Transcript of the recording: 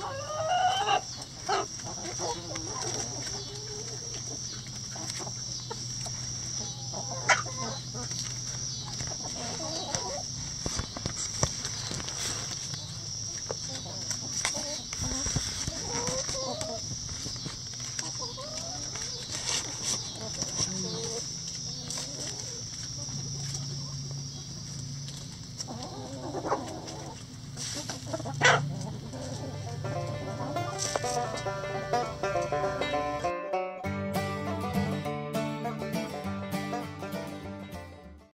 Oh, my God.